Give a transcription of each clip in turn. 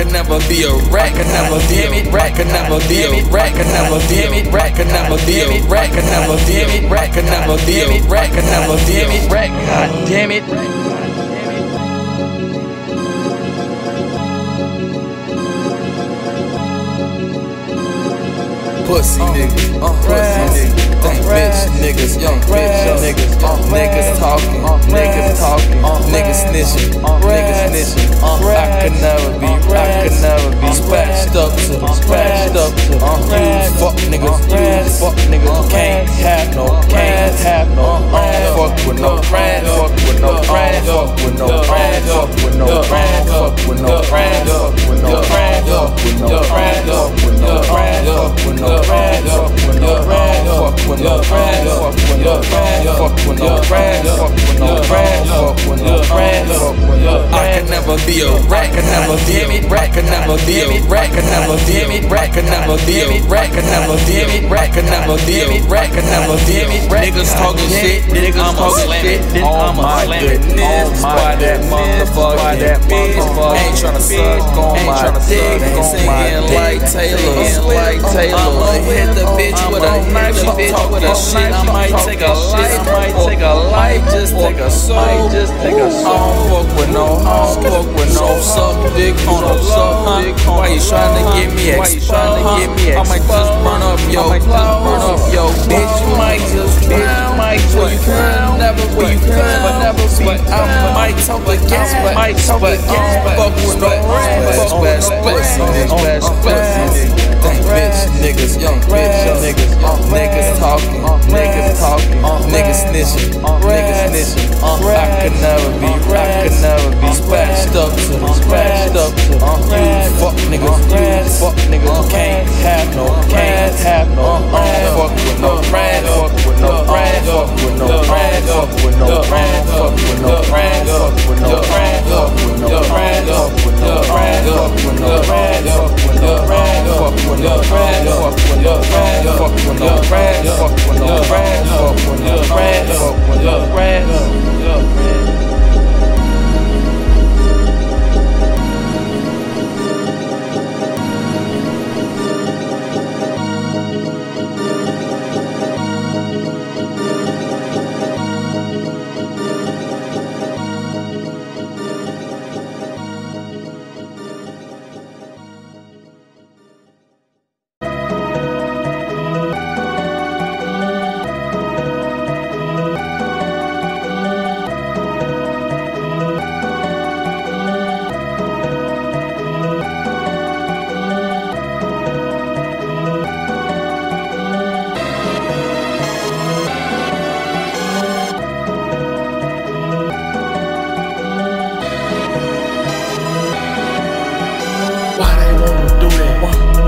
could never be a rat, could never be a rat, could never be a rat, could never be a rat, could never be a rat, could never be a rat, could never be a rat, could never be a rat. God damn it. pussy niggas, uh, pussy niggas, think bitch niggas, young bitch niggas, niggas talking, niggas talking, niggas snitching, niggas snitching. I could never be, I could never be scratched up to, scratched up to. You fuck niggas, you fuck niggas, can't have no, can't have no. Uh, I don't fuck with no uh, friends, fuck with no uh, friends, fuck with no friends, fuck with no friends, fuck with no friends, fuck with no friends, fuck with no friends, fuck with no friends with no brand, fuck with no brand, fuck with no brand, fuck with no brand, fuck with no brand, fuck with no brand. I could never be a rat, could never be a rat, could never be a rat, could never be a rat, could never be a rat, could never be a rat, could never be a rat, could never a rat. Niggas talking shit, niggas talking shit, oh my goodness, why that motherfucker, that motherfucker ain't tryna suck? on my dick, singing like Taylor, like Taylor. Hit the bitch with a knife, the bitch with a shit. I might take a life, I might take a life, just take a soul, just take a soul. I don't fuck with no, I don't fuck with no suck dick on a suck dick. Why you trying to get me exposed? Get me I might just burn up yo, burn up yo, bitch. You might just, bitch, might just, you can never, will you but never be. I might talk against, but might talk against, fuck with no fuck with no pussy, niggas, pussy, niggas, you fuck niggas, can't have no, can't have no. Fuck with no brand, fuck with no brand, fuck with no brand, fuck with no brand, fuck with no brand, fuck with no brand, fuck with no brand, fuck with no brand, fuck with no brand, fuck with no brand, fuck with no brand, fuck with no brand, fuck with no brand, fuck with no brand, fuck with no brand, fuck with no brand.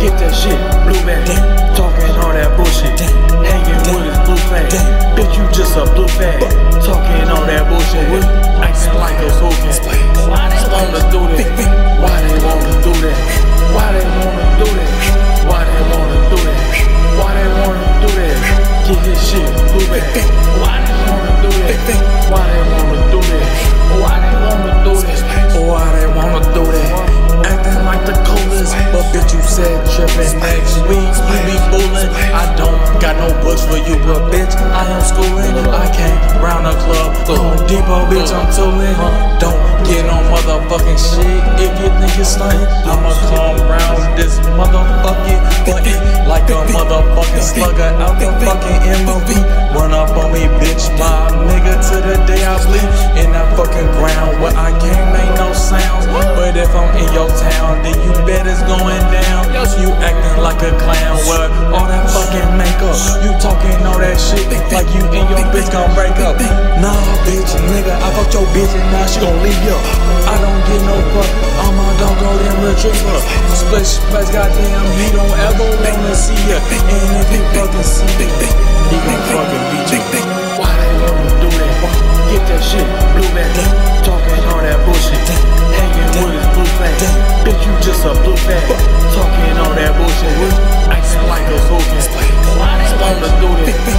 Get that shit, blue back. Talking all that bullshit. Hanging with his blue flag. Bitch, you just a blue fag. Talking all that bullshit. Acting like a hooligan. Why they wanna do that? Why they wanna do that? Why they wanna do that? Why they wanna do that? Why they wanna do that? Get his shit, blue back. Why they wanna do that? Why they wanna do that? Why they wanna do that? Why they wanna do that? Acting like the coolest, but bitch, you said trippin' next week. You be fooling. I don't got no books for you, but bitch, I am schooling. I came round the club, Home Depot, bitch, I'm tooling. Don't get on motherfucking shit if you think it's stunning. I'ma come round this motherfucking fucked your bitch and now she gon' leave you. I don't get no fuck. I'm a dog, go then retrieve her. Splish Splash, goddamn, he don't ever wanna see ya. And if he fucking see ya, he gon' fucking beat you. Why they wanna do that? Get that shit, blue back. Talking all that bullshit. Hanging with his blue flag. Bitch, you just a blue flag. Talking all that bullshit. Acting like a hooligan. Why they wanna do that?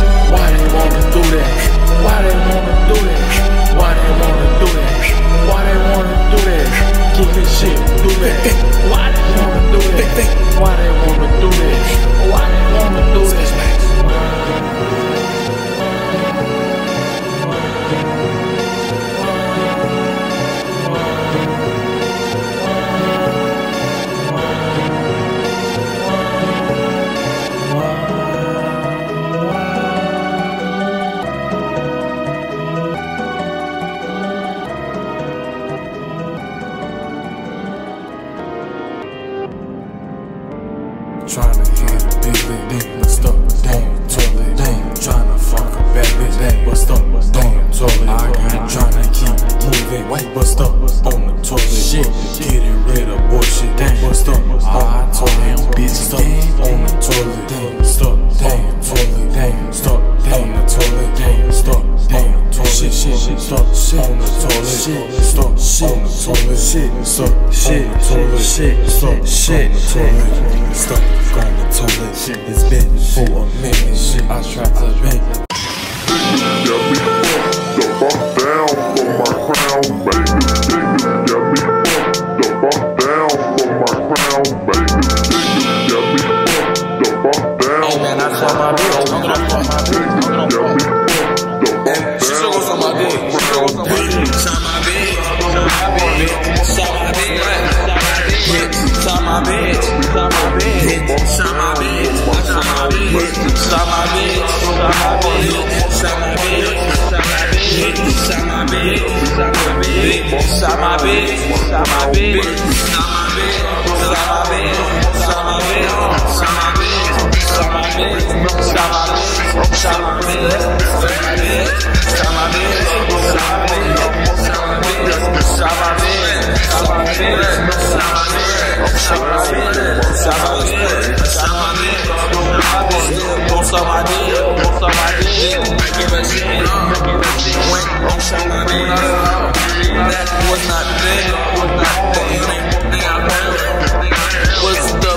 it. What? Bust up on the toilet. Shit. it rid of bullshit. Damn. Bust up ah, on the toilet. Bitch. Stuck on the toilet. Damn. Stuck on the toilet. Damn. Stuck on the toilet. Damn. Stuck on the toilet. Shit. Shit. Stuck on the toilet. Shit. Stuck on the toilet. Shit. Stuck shit. Toilet. Shit. Stuck shit. Toilet. Stuck on the toilet. Shit. It's been for a minute. Shit. I tried to make. Yeah, we fuck down for my crown, baby. Niggas got me fucked the fuck down for my crown, baby. Niggas got me fucked the fuck down. Hey man, I saw my bitch. Niggas got me fucked the fuck down. She suckles on my dick. Shot my bitch. Shot my bitch. Shot bitch, shot my bitch, shot my bitch, shot my bitch, shot my bitch, shot my bitch, shot my bitch, shot my bitch, shot my bitch, shot my bitch, shot my bitch, shot my bitch, shot my bitch, shot my bitch, shot my bitch, shot my bitch, shot my bitch, shot my bitch, shot my bitch, shot my bitch, so I did, so I did. I give a shit, I give a shit. On that was not there. What's the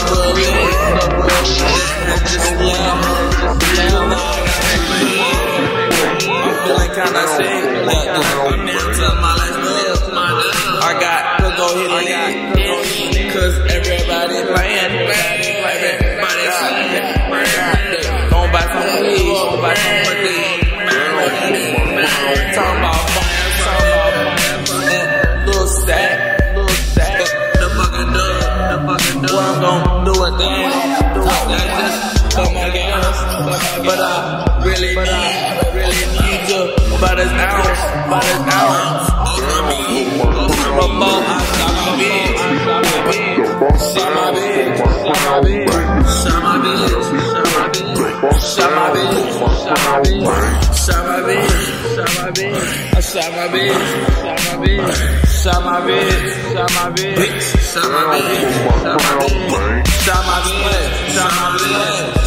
my bitch. Shot my bitch. Shot my bitch. Shot my bitch. I shot my bitch. Shot my bitch. Shot my bitch. Shot my bitch. Shot my bitch. Shot my bitch. Shot my bitch. Shot my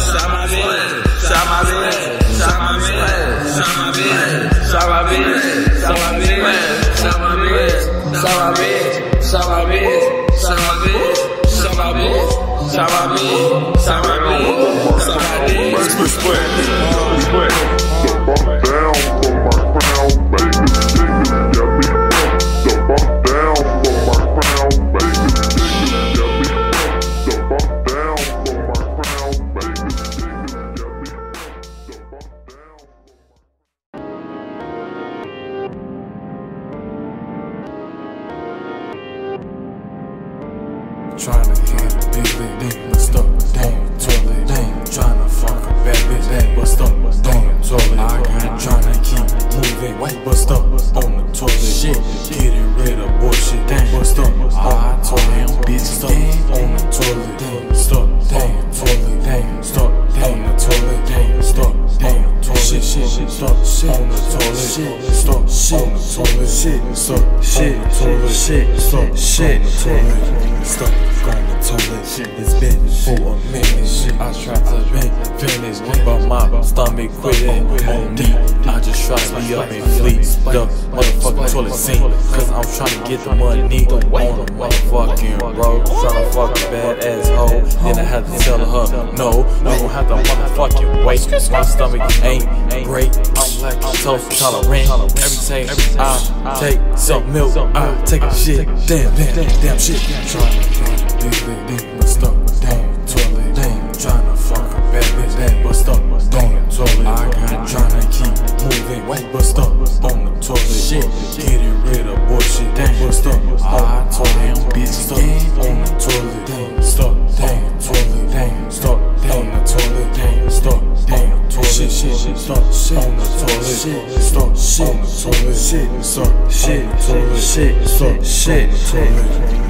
bitch. Shot my bitch. Shot my bitch. Shot my bitch. Shot my bitch. Shot my bitch. Shot my bitch. Shot my bitch. Shot my bitch. Shot my bitch. Shot my bitch ça va bien, ça va bien, ça va bien, ça va. Tryna hit a big lick, but stuck down the toilet. Tryna fuck a bad bitch, but stuck down the toilet. I got tryna keep moving, but stuck on the toilet. Shit, getting rid of bullshit, but stuck on the toilet. Bitch, stuck on the toilet. Stuck on the toilet. Stuck on the toilet. Stuck on the toilet. Shit, shit, shit, stuck on the toilet. Stuck on the toilet. Shit, stuck on the toilet. Shit, stuck shit, shit, stuck on the toilet. It's been for a minute. I tried to make finish, but my stomach quit it on me. I just try to be up and fleet the motherfucking toilet seat. Cause I'm trying to get the money on the motherfucking road. Trying to fuck a bad ass hoe. Then I have to tell her, no, you gon' have to motherfucking wait. My stomach ain't great. Toast tolerant. Every time I take some milk, I take a shit. Damn, damn, damn shit. Trying to big, big, big, stuck down the toilet. Damn, trying to fuck a bad bitch, damn, stuck down the toilet. I got trying to keep moving, but stuck on the toilet. Shit, getting rid of bullshit, damn, but stuck on the toilet. Bitch, stuck on the toilet. Damn, stuck the toilet. Damn, stuck the toilet. Damn, stuck toilet. Shit, shit, shit, stuck on the toilet. Shit, stuck on the toilet. Shit, stuck shit, toilet. Shit, stuck shit, toilet.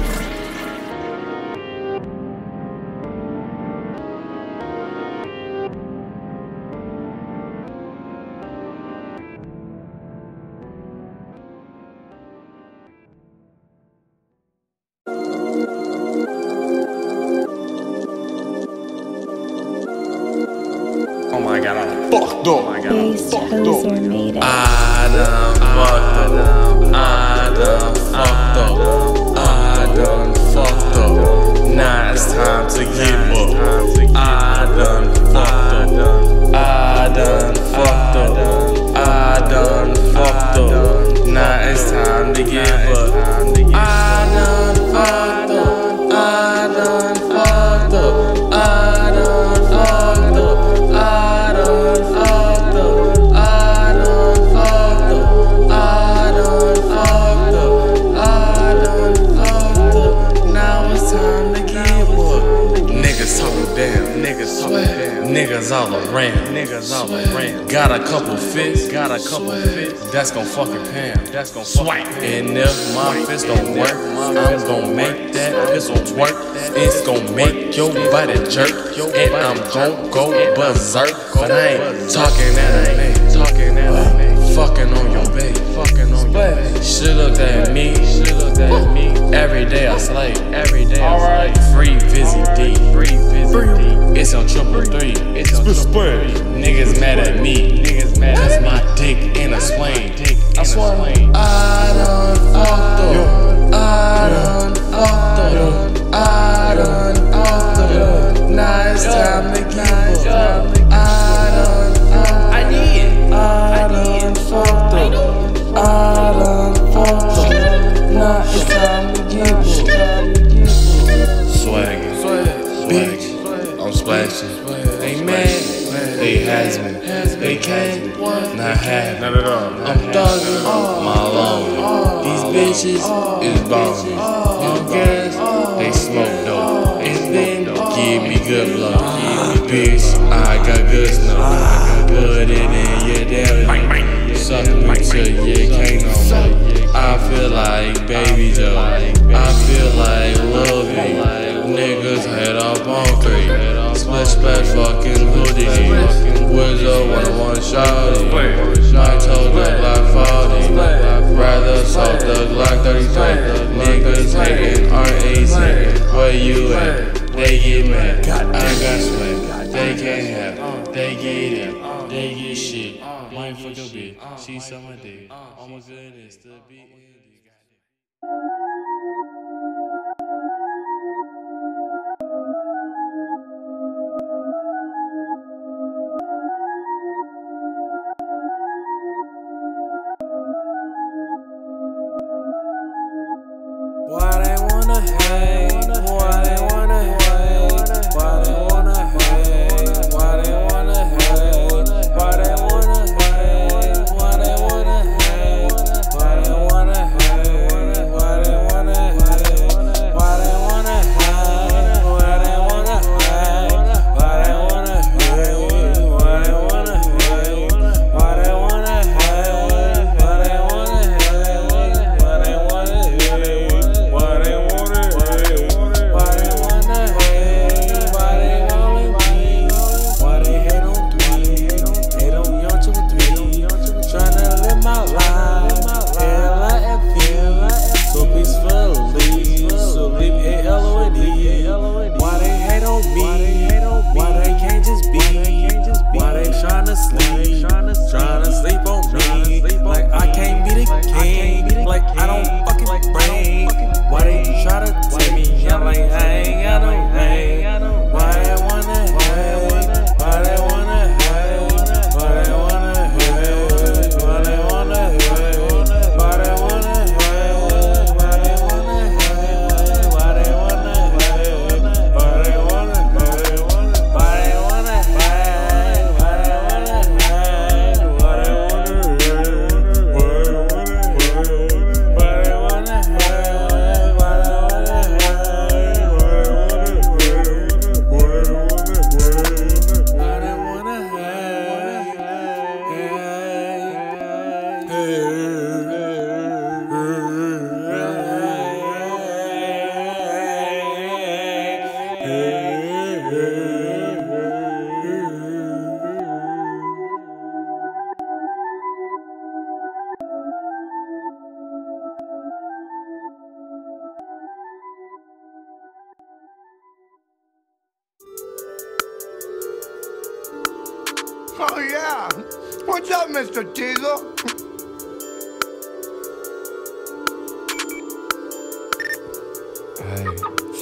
couple fits, that's gon' fucking pan. That's gon' swipe. And if my fist don't work, I'm gon' make that pistol twerk. It's gonna make your body jerk. And I'm gon' go berserk. But I ain't talking anime. Talking anime. Fucking on your babe. Fucking on your babe. She looked at me. She looked at me. Every day I slay. Every day I slay. Free busy D. Free busy D. It's on triple three. It's on triple three. Niggas mad at me. Niggas mad at my dick. they get mad. I got smacked, they can't have, they get it, they get shit. Mind fuck a bitch, She's suck my dick. Almost good and still be. Up, Mr. Cheezl? Hey,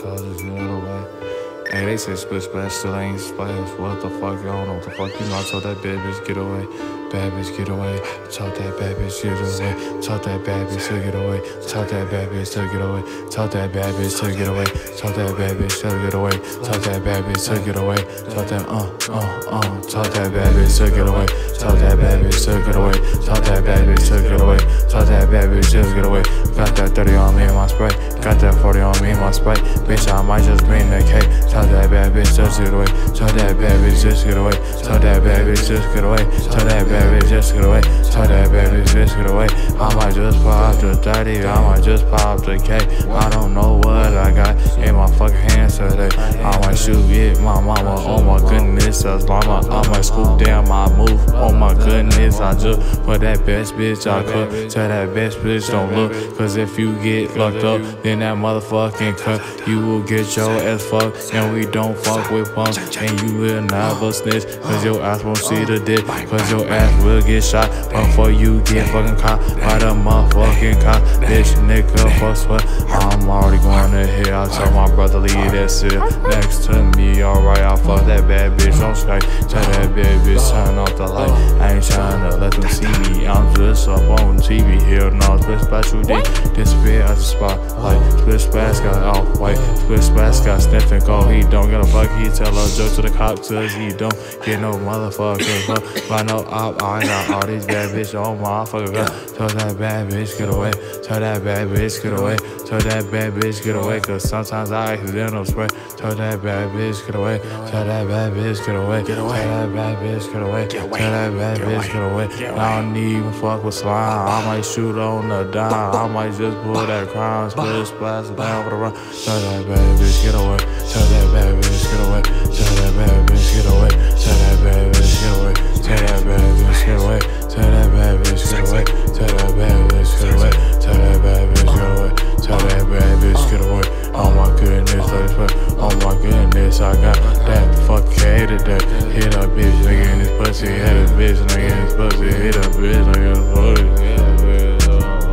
out of the way. Hey, they say Splish Splash still ain't splash. What the fuck? Y'all know what the fuck. You know I told that bad bitch get away. Bad get away. Told that bad bitch get away. Told that bad bitch to get away. Told that bad bitch to get away. Told that bad bitch to get away. Told that bad bitch to get away. Told that bad bitch to get away. Told that uh uh uh. Told that bad bitch to get away. Told that bad bitch to get away. Told that bad bitch to get away. Told that bad bitch just get away. Got that 30 on me in my spray. Got that 40 on me in my spray. Bitch, I might just bring that cake. Tell that bad bitch just get away. Tell that bad bitch just get away. Tell that bad bitch just get away. Tell that bad bitch just get away. Tell that bad bitch just away. I might just pop the 30. I might just pop the cake. I don't know what I got in my fucking hands today. I might shoot it, my mama. Oh my goodness, that's llama. I might scoop down my move. Oh my goodness, I just put that best bitch I could. Tell that best bitch don't look. Cause if you get fucked up, then that motherfucking cut. You will get your ass fucked. And we don't fuck with punks. And you will never snitch. Cause your ass won't see the dick. Cause your ass will get shot before you get fucking caught by the motherfucking cop. Bitch, nigga, fuck sweat. I'm already going to hell. I tell my brother, leave that shit next to me. Alright, I fuck that bad bitch on Skype. Tell that bad bitch turn off the light. I ain't trying to let them see me. I'm just up on TV here. No, Splish Splash you did disappear at the spot. Like Splish Splash got off white. Splish Splash got sniffed and go. He don't get a fuck. He tell a joke to the cop cause he don't get no motherfucking fuck. By no op, I got all these bad bitches on my fucking gun. Tell that bad bitch get away. Tell that bad bitch get away. Tell that bad bitch get away. Cause sometimes I accidental spray. Tell that bad bitch get away. Tell that bad bitch get away. Tell that bad bitch get away. Tell that bad bitch get away. I don't even fuck with slime. I might shoot on the dime. I might just pull that crown, Splish Splash it down for the run. Tell that bad bitch get away. Tell that bad bitch get away. Tell that bad bitch get away. Tell that bad bitch get away. Tell that bad bitch get away. Tell that bad bitch get away. Tell that bad bitch get away. Tell that bad bitch get away. Tell that bad bitch get away. Oh my goodness, let's play. Oh my goodness, I got that fuck K today. Hit a bitch, nigga in his pussy. Hit a bitch, nigga in his pussy. Hit a bitch, nigga in his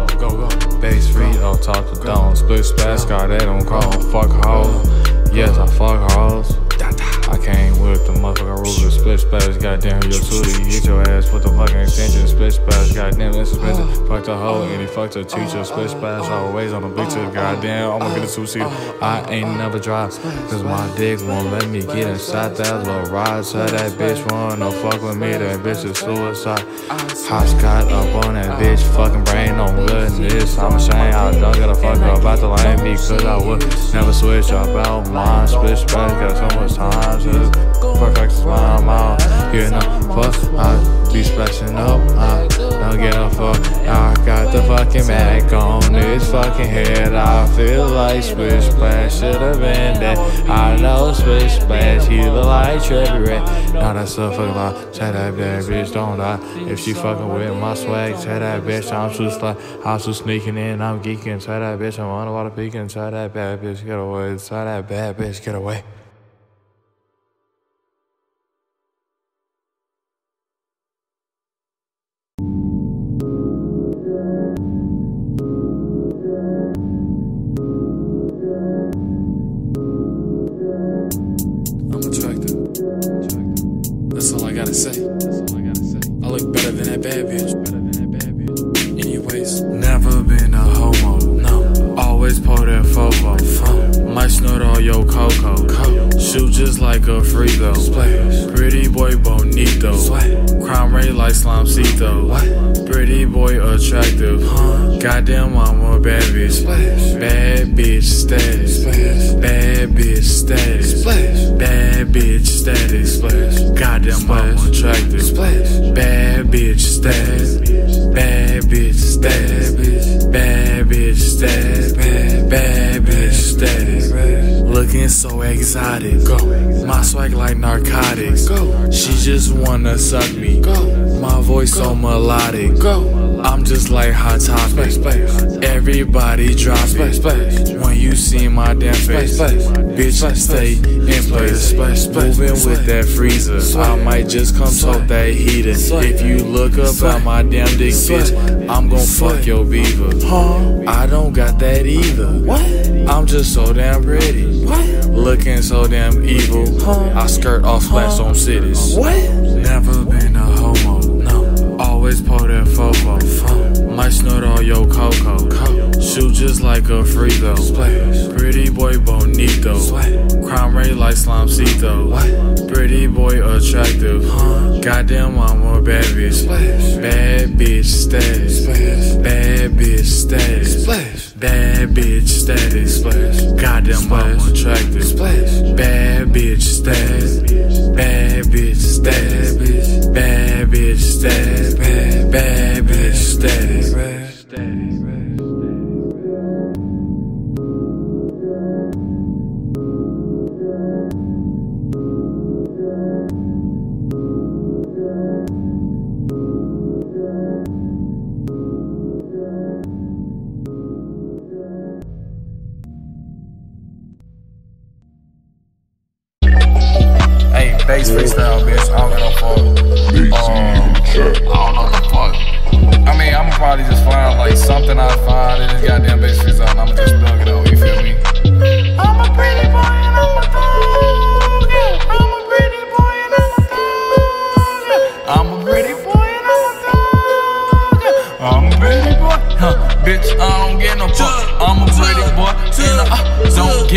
pussy. Go, go. Base free, on top of down. Splish Splash, got that on call. Fuck hoes. Yes, I fuck hoes. I came with the motherfucking ruler, Splish Splash, goddamn your tootie. Hit your ass with the fucking extension, Splish Splash, goddamn this suspension. Fucked a hoe and he fucked a teacher, Splish Splash always on the big tip, goddamn. I'm gonna get a two seater. I ain't never drive, cause my dick won't let me get inside that little ride. So that bitch wanna fuck with me, that bitch is suicide. Hopscotch up on that bitch, fucking brain on goodness. I'm ashamed I don't give a fuck about the lane because I would never switch up out mine. Splish Splash, got so much time. So fuck like my mouth. You know, fuck, I be splashing up. I don't give a fuck. I got the fucking Mac on this fucking head. I feel like Splish Splash should have been dead. I know Splish Splash, he look like Trippie Redd. Now that's a fucking lie. Tell that bad bitch don't die. If she fucking with my swag, tell that bitch I'm too sly. I'm too sneaking in, I'm geeking. Tell that bitch I'm underwater peeking. Tell that bad bitch get away. Tell that bad bitch get away. Bad bitch status. Bad bitch status. Goddamn, I'm attractive. Bad bitch status. Bad bitch status. Bad bitch status. So exotic. Go. My swag like narcotics. Go. She just wanna suck me. Go. My voice so melodic. Go. I'm just like hot topic. Everybody drop it. When you see my damn face, bitch, stay in place. Moving with that freezer. I might just come talk that heater. If you look up at my damn dick, bitch, I'm gon' fuck your beaver. Huh? I don't got that either. What? I'm just so damn pretty. Looking so damn evil. I skirt off splash on cities. What? Never been a homo. No. Always pull that fofo. Might snort all your cocoa. Shoot just like a free throw. Pretty boy bonito. Crime rate like Slimecito. Pretty boy attractive. Goddamn, I'm a bad bitch. Bad bitch status. Bad bitch status. Bad bitch status. Goddamn, I'm attractive. Bad bitch status. Bad bitch status. Bad bitch status. Bad bitch status. Hey, based freestyle, bitch. I don't get no fuck. Probably just find like something I find in this goddamn based freestyle, and I'ma just thug it out. You feel me? I'm a pretty boy and I'm a thug. yeah. I'm a pretty boy and I'm a thug. yeah. I'm a pretty boy and I'm a thug. yeah. I'm a pretty boy. Huh, bitch, I don't get no fuck.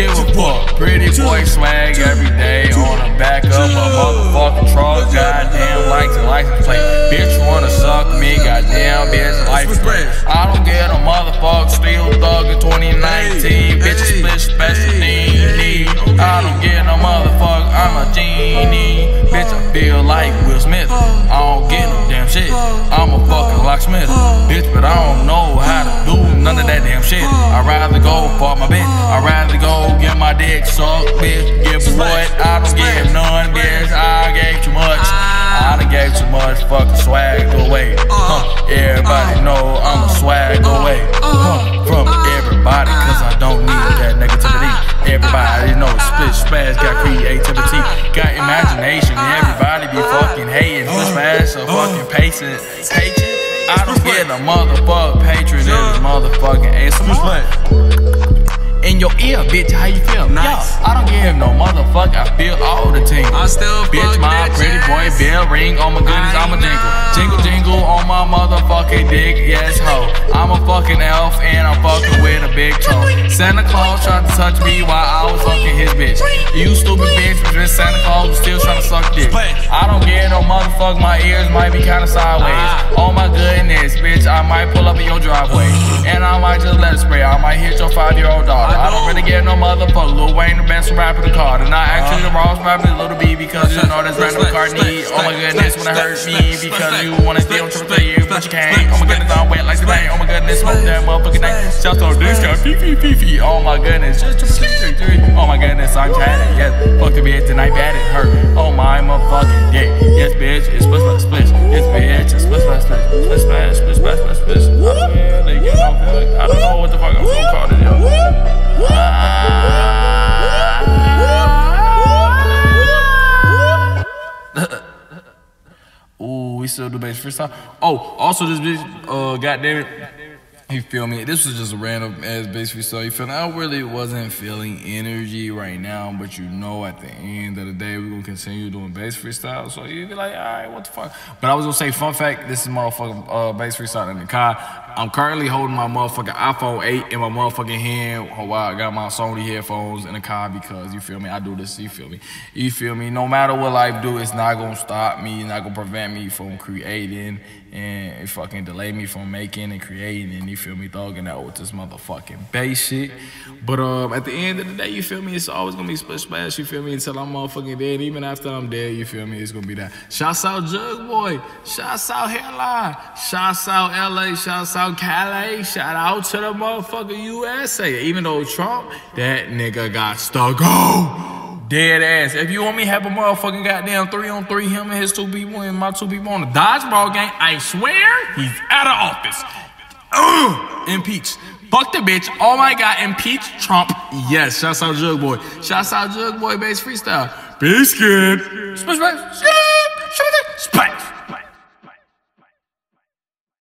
Give a fuck. Pretty boy swag every day on the back of a motherfucking truck. Goddamn license, license plate. Bitch wanna suck me, goddamn bitch license plate. I don't get a motherfucker still thug in 2019. Bitch split special need. I don't get no motherfucker, I'm a genie. Bitch, I feel like Will Smith. I don't get no damn shit. I'm a fucking locksmith. Bitch, but I don't know how to do none of that damn shit. I'd rather go for my bitch. I'd rather go get my dick sucked, bitch. Get what? I don't give none, bitch. I gave too much. Ah. I done gave too much fucking swag away. Huh. Uh-huh. Everybody uh-huh. know I'm a uh-huh. swag away. Huh. From everybody, cause I don't need that negativity. Everybody know split spaz got creativity, got imagination. Everybody be fucking hating. Spaz so fucking patient. Patient. I don't get a motherfucker patron in this motherfucking ASMR. In your ear, bitch, how you feel? Nice. Yo, I don't give no motherfucker, I feel all the team. I still Bitch, my that pretty boy, bell ring, oh my goodness, I I'm a jingle. Jingle, jingle on my motherfucking dick, yes, ho. I'm a fucking elf and I'm fucking with a big toe. Santa Claus tried to touch me while I was fucking his bitch. You stupid bitch, but just Santa Claus was still trying to suck dick. I don't get no motherfucker, my ears might be kinda sideways. Ah. Oh my goodness, bitch, I might pull up in your driveway. And I might just let it spray. I might hit your five year old daughter. I don't really get no motherfucker. Lil Wayne, the best rapper in the car. And I actually the rawest rapper Little B because you know that's random McCartney. Oh, oh my goodness, when it hurt me because you wanna steal triple to you, but you can't. Oh my goodness, I'm wet like the rain. Oh my goodness, smoke that motherfucking thing. Shout out to this guy, pee pee pee pee. Oh my goodness, just triple three three. Oh my goodness, I'm chatting. Yes, fuck the bitch and I it. Hurt. Oh my motherfucking dick. Yes, bitch, it's split split split. Yes, bitch, it's split split split. Split split split split split split. I don't really get no feeling. I don't know what the fuck I'm gonna call it, yo. Ooh, we still do based freestyle. Oh, also this bitch, uh, goddamn it. You feel me? This was just a random ass based freestyle. You feel me? I really wasn't feeling energy right now, but you know, at the end of the day, we're gonna continue doing based freestyle. So you be like, all right, what the fuck? But I was gonna say, fun fact: this is motherfucking uh, based freestyle in the car. I'm currently holding my motherfucking iPhone 8 in my motherfucking hand while I got my Sony headphones in the car because you feel me? I do this. You feel me? You feel me? No matter what life do, it's not gonna stop me. It's not gonna prevent me from creating and it fucking delay me from making and creating and you feel me thugging out with this motherfucking bass shit. But um at the end of the day, you feel me, it's always gonna be split splash, you feel me, until I'm motherfucking dead. Even after I'm dead, you feel me, it's gonna be that. Shouts out Jugbwoy, shouts out Hairline, shouts out LA, shouts out Calais, shout out to the motherfucking USA. Even though Trump, that nigga got to go. Dead ass. If you want me to have a motherfucking goddamn three on three, him and his two people and my two people on the dodgeball game, I swear he's out of office. Ugh, impeach. Fuck the bitch. Oh my god, impeach Trump. Yes, shouts out Jugbwoy. Shouts out Jug Boy Based Freestyle. Biscuit. Smash, smash, smash.